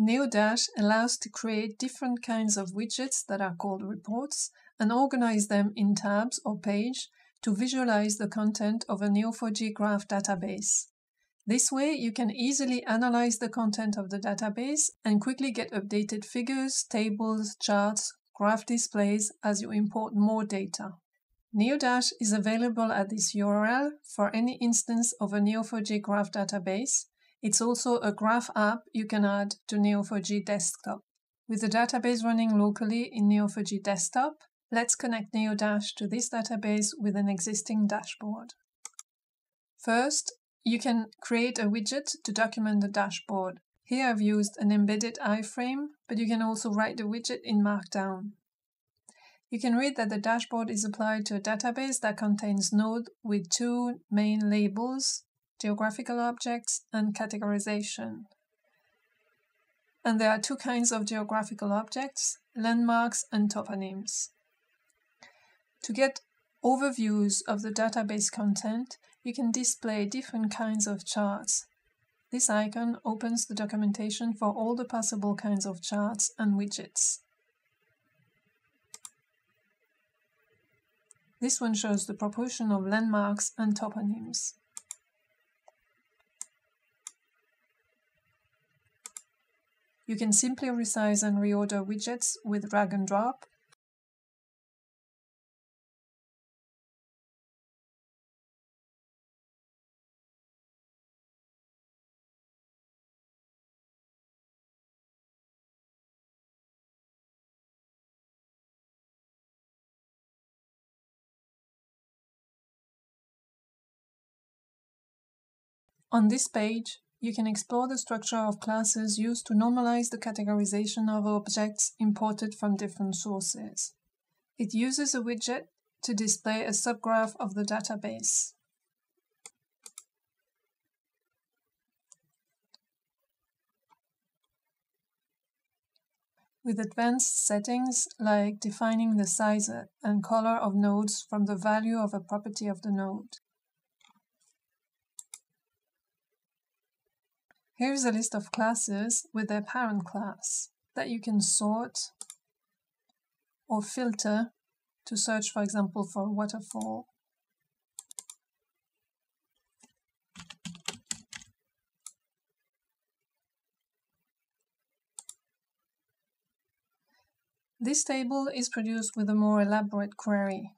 NeoDash allows to create different kinds of widgets that are called reports and organize them in tabs or page to visualize the content of a Neo4j graph database. This way, you can easily analyze the content of the database and quickly get updated figures, tables, charts, graph displays as you import more data. NeoDash is available at this URL for any instance of a Neo4j graph database. It's also a graph app you can add to Neo4j desktop. With the database running locally in Neo4j desktop, let's connect NeoDash to this database with an existing dashboard. First, you can create a widget to document the dashboard. Here I've used an embedded iframe, but you can also write the widget in Markdown. You can read that the dashboard is applied to a database that contains node with two main labels, geographical objects and categorization. And there are two kinds of geographical objects, landmarks and toponyms. To get overviews of the database content, you can display different kinds of charts. This icon opens the documentation for all the possible kinds of charts and widgets. This one shows the proportion of landmarks and toponyms. You can simply resize and reorder widgets with drag and drop. On this page, you can explore the structure of classes used to normalize the categorization of objects imported from different sources. It uses a widget to display a subgraph of the database. With advanced settings like defining the size and color of nodes from the value of a property of the node. Here's a list of classes with their parent class that you can sort or filter to search, for example, for waterfall. This table is produced with a more elaborate query.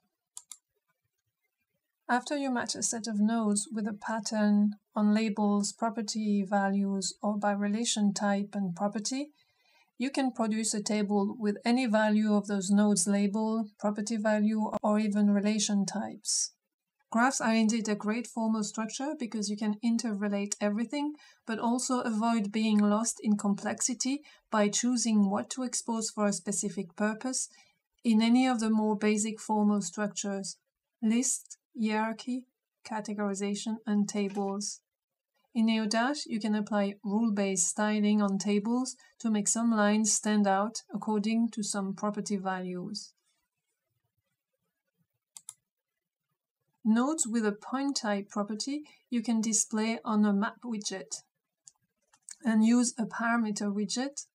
After you match a set of nodes with a pattern on labels, property values, or by relation type and property, you can produce a table with any value of those nodes label, property value, or even relation types. Graphs are indeed a great formal structure because you can interrelate everything, but also avoid being lost in complexity by choosing what to expose for a specific purpose in any of the more basic formal structures, list, hierarchy, categorization, and tables. In NeoDash, you can apply rule-based styling on tables to make some lines stand out according to some property values. Nodes with a point type property you can display on a map widget and use a parameter widget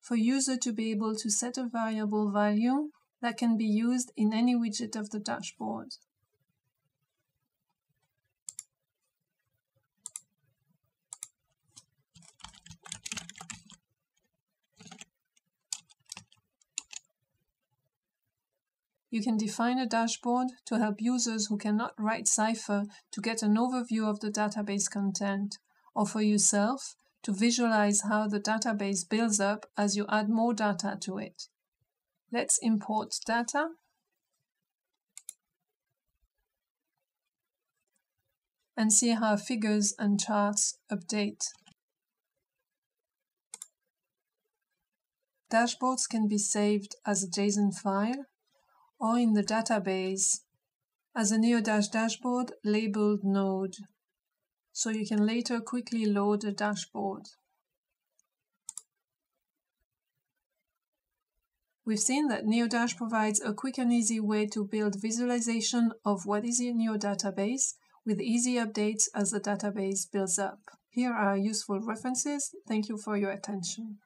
for user to be able to set a variable value that can be used in any widget of the dashboard. You can define a dashboard to help users who cannot write Cypher to get an overview of the database content, or for yourself to visualize how the database builds up as you add more data to it. Let's import data. and see how figures and charts update. Dashboards can be saved as a JSON file or in the database as a NeoDash dashboard labeled node, so you can later quickly load a dashboard. We've seen that NeoDash provides a quick and easy way to build visualization of what is in your database with easy updates as the database builds up. Here are useful references. Thank you for your attention.